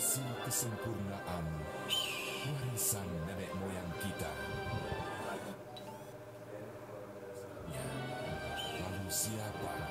Isi kesempurnaan warisan nenek moyang kita. Ya, lalu siapa?